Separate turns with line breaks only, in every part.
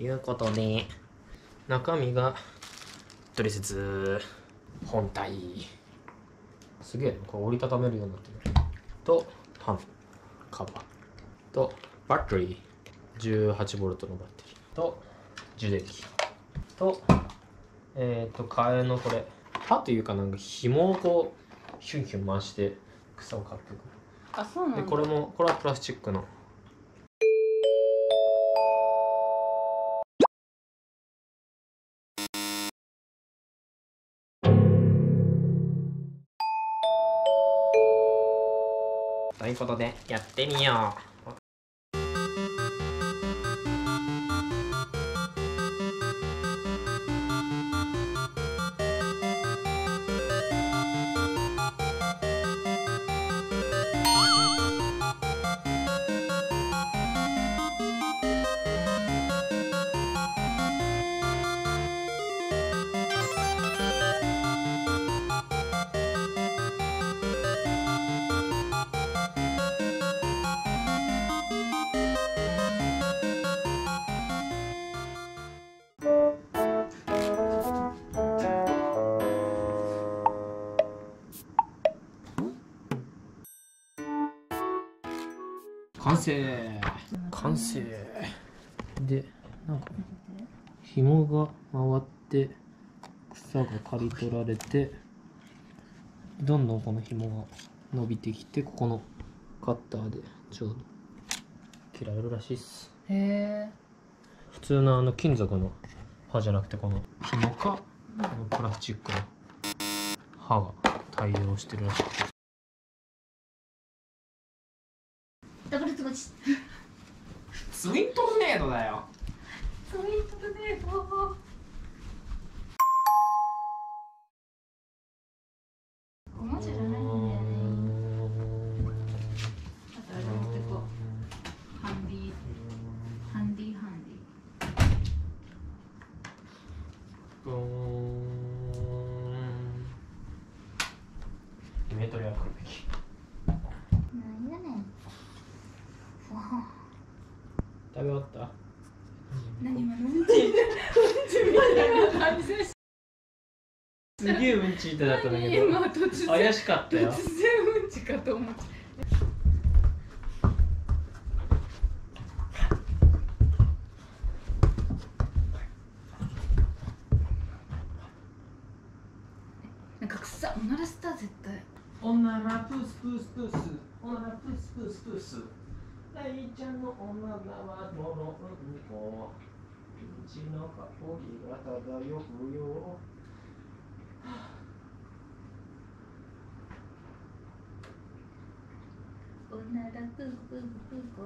いうことで中身がトリセツ本体。すげえこれ折りたためるようになってる。とハンカバー。とバッテリー。18V のバッテリー。と充電器。とえっ、ー、と替えのこれ。刃というかなんか紐をこうヒュンヒュン回して草を刈っていく。
あそうなんだ。
でこれもこれはプラスチックのということでやってみよう。完成。完成。でなんか紐が回って草が刈り取られてどんどんこの紐が伸びてきてここのカッターでちょうど切られるらしいっす。
へえ
普通のあの金属の刃じゃなくてこの紐かあのプラスチックの刃が対応してるらしくて
ダブルつばち
ツイントルネードだよ。
スイートルネード
食べ終わった。
何今のうんちうんちみたいな感じです
すげえうんちいただったんだけど
今突然
怪しかったよ。
突然うんちかと思って。なんか草おならした絶対。
おならプスプスプス。おならプスプスプス大ちゃんのおならはどのうんこうんちの香りが漂うよ
おならぷんぷぷこ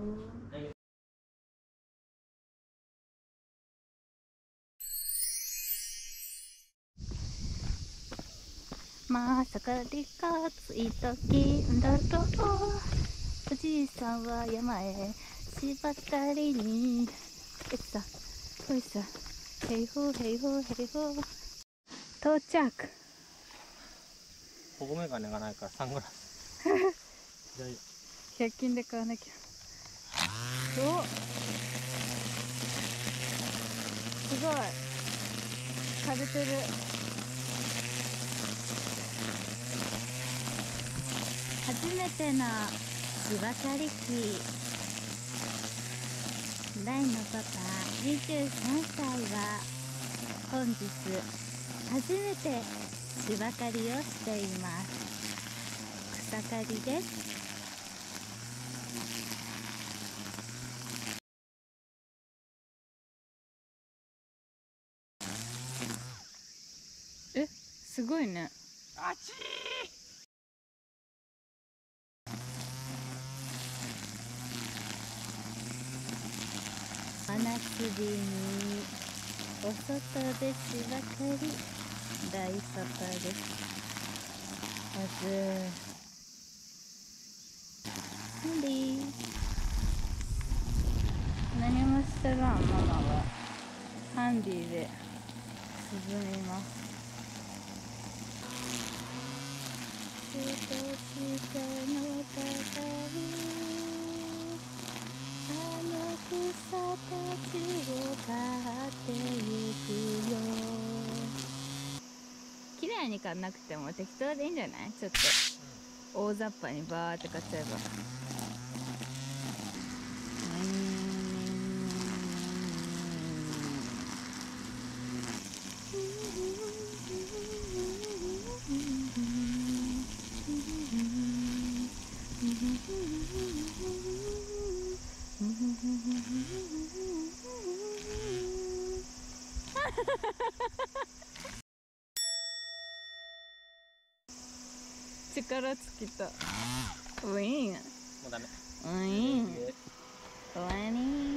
まさかりがついたんだろう。おじいさんは山へ芝刈りにえっさほいさへいほへいほへいほ到着。
保護メガネがないからサングラス。大丈
100均で買わなきゃ。おすごい。枯れてる。初めての芝刈り機大のパパ23歳は本日初めて芝刈りをしています草刈りですえすごいね。
あちー。
花釣りにお外でしばかり大パパです。まずハンディ何もしたらんママはハンディ。で進みます少しその高いあの草たちを飼ってゆくよ。綺麗に買わなくても適当でいいんじゃない？ちょっと大雑把にバーって買っちゃえば。力尽きた。ウィーン
もうダメ。
ウィーン終わり